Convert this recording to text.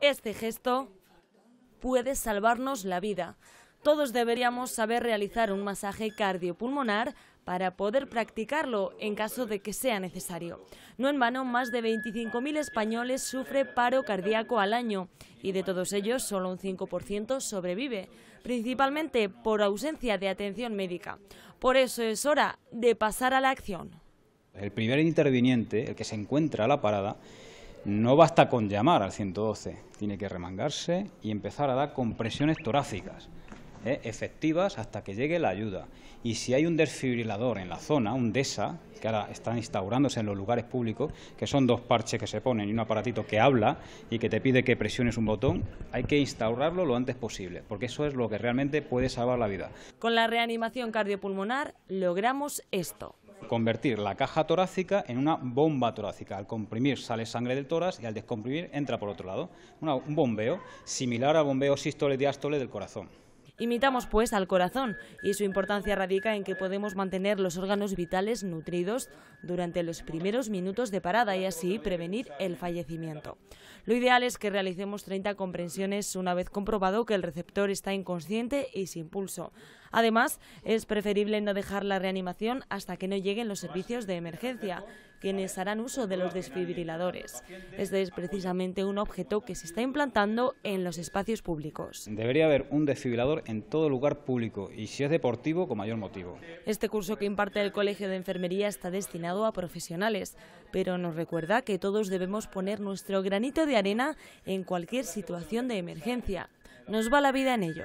Este gesto puede salvarnos la vida. Todos deberíamos saber realizar un masaje cardiopulmonar para poder practicarlo en caso de que sea necesario. No en vano, más de 25.000 españoles sufren paro cardíaco al año y de todos ellos solo un 5% sobrevive, principalmente por ausencia de atención médica. Por eso es hora de pasar a la acción. El primer interviniente, el que se encuentra a la parada, no basta con llamar al 112, tiene que remangarse y empezar a dar compresiones torácicas. ¿eh? efectivas hasta que llegue la ayuda. Y si hay un desfibrilador en la zona, un DESA, que ahora están instaurándose en los lugares públicos, que son dos parches que se ponen y un aparatito que habla y que te pide que presiones un botón, hay que instaurarlo lo antes posible, porque eso es lo que realmente puede salvar la vida. Con la reanimación cardiopulmonar logramos esto convertir la caja torácica en una bomba torácica. Al comprimir sale sangre del tórax y al descomprimir entra por otro lado. un bombeo similar al bombeo sístole-diástole del corazón. Imitamos pues al corazón y su importancia radica en que podemos mantener los órganos vitales nutridos durante los primeros minutos de parada y así prevenir el fallecimiento. Lo ideal es que realicemos 30 comprensiones una vez comprobado que el receptor está inconsciente y sin pulso. Además, es preferible no dejar la reanimación hasta que no lleguen los servicios de emergencia, quienes harán uso de los desfibriladores. Este es precisamente un objeto que se está implantando en los espacios públicos. Debería haber un desfibrilador en todo lugar público y si es deportivo, con mayor motivo. Este curso que imparte el Colegio de Enfermería está destinado a profesionales, pero nos recuerda que todos debemos poner nuestro granito de arena en cualquier situación de emergencia. Nos va la vida en ello.